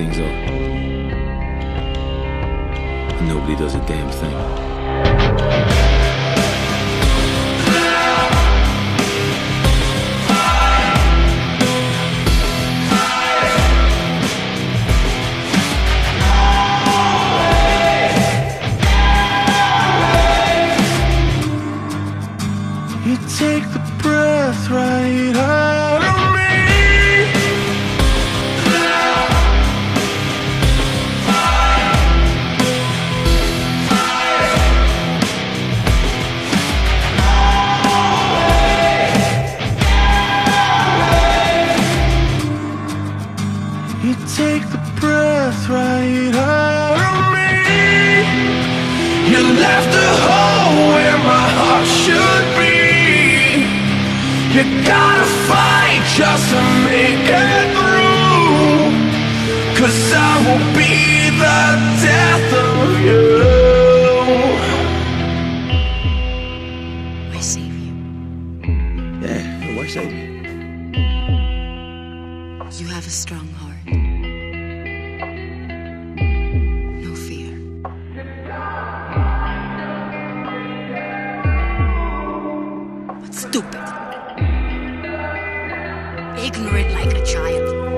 things up. And nobody does a damn thing. Take the breath right out of me. You left a hole where my heart should be. You gotta fight just to make it through. Cause I will be the death of you. Save you. Yeah, why save me? You have a strong heart. Stupid. Ignorant like a child.